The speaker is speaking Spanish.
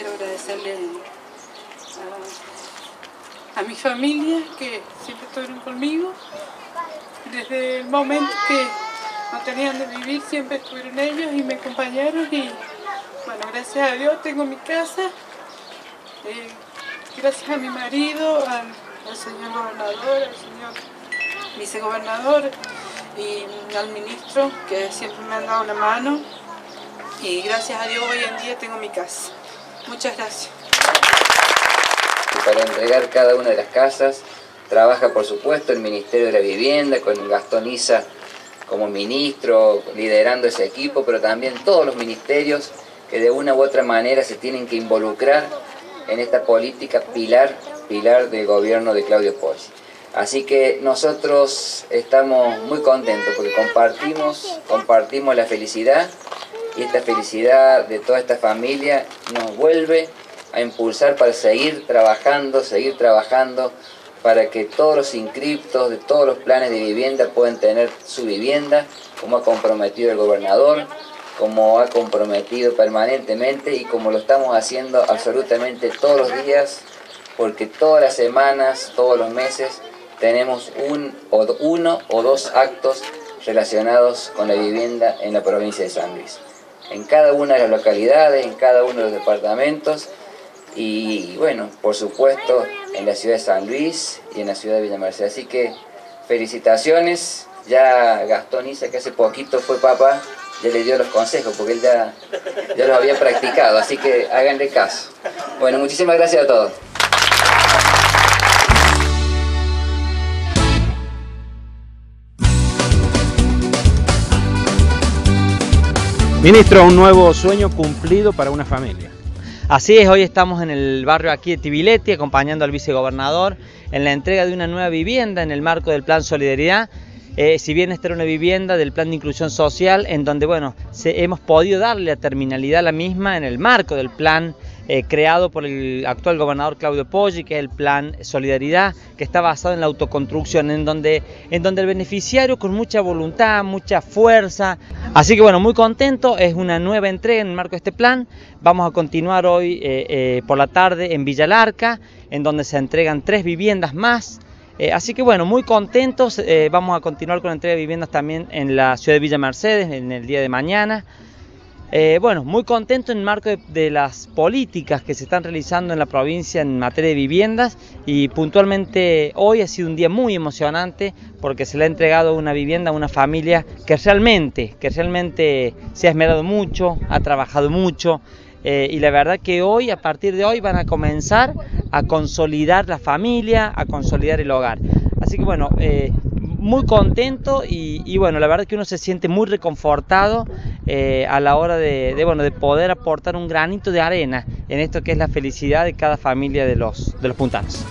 agradecerle a, a mi familia que siempre estuvieron conmigo. Desde el momento que no tenían de vivir, siempre estuvieron ellos y me acompañaron y bueno, gracias a Dios tengo mi casa. Eh, gracias a mi marido, al, al señor gobernador, al señor vicegobernador y al ministro que siempre me han dado la mano y gracias a Dios hoy en día tengo mi casa. Muchas gracias. Para entregar cada una de las casas trabaja por supuesto el Ministerio de la Vivienda con Gastón Isa como ministro, liderando ese equipo, pero también todos los ministerios que de una u otra manera se tienen que involucrar en esta política pilar, pilar del gobierno de Claudio Poggi. Así que nosotros estamos muy contentos porque compartimos, compartimos la felicidad y esta felicidad de toda esta familia nos vuelve a impulsar para seguir trabajando, seguir trabajando para que todos los inscriptos de todos los planes de vivienda puedan tener su vivienda, como ha comprometido el gobernador, como ha comprometido permanentemente y como lo estamos haciendo absolutamente todos los días, porque todas las semanas, todos los meses, tenemos un, o, uno o dos actos relacionados con la vivienda en la provincia de San Luis. En cada una de las localidades, en cada uno de los departamentos y bueno, por supuesto en la ciudad de San Luis y en la ciudad de Villa. Así que felicitaciones, ya Gastón Isa que hace poquito fue papá, ya le dio los consejos porque él ya, ya los había practicado, así que háganle caso. Bueno, muchísimas gracias a todos. Ministro, un nuevo sueño cumplido para una familia. Así es, hoy estamos en el barrio aquí de Tibileti acompañando al vicegobernador en la entrega de una nueva vivienda en el marco del Plan Solidaridad. Eh, si bien esta era una vivienda del Plan de Inclusión Social, en donde bueno, se, hemos podido darle la terminalidad a la misma en el marco del plan eh, creado por el actual gobernador Claudio Poggi, que es el plan Solidaridad, que está basado en la autoconstrucción, en donde, en donde el beneficiario con mucha voluntad, mucha fuerza. Así que bueno, muy contento, es una nueva entrega en el marco de este plan. Vamos a continuar hoy eh, eh, por la tarde en Villalarca, en donde se entregan tres viviendas más. así que bueno, muy contentos, vamos a continuar con la entrega de viviendas también en la ciudad de Villa Mercedes en el día de mañana. Eh, bueno, muy contento en el marco de, las políticas que se están realizando en la provincia en materia de viviendas y puntualmente hoy ha sido un día muy emocionante porque se le ha entregado una vivienda a una familia que realmente, que realmente se ha esmerado mucho, ha trabajado mucho eh, y la verdad que hoy, a partir de hoy, van a comenzar a consolidar la familia, a consolidar el hogar. Así que bueno, eh, muy contento y, bueno, la verdad que uno se siente muy reconfortado eh, a la hora de, bueno, de poder aportar un granito de arena en esto que es la felicidad de cada familia de los, de los puntanos.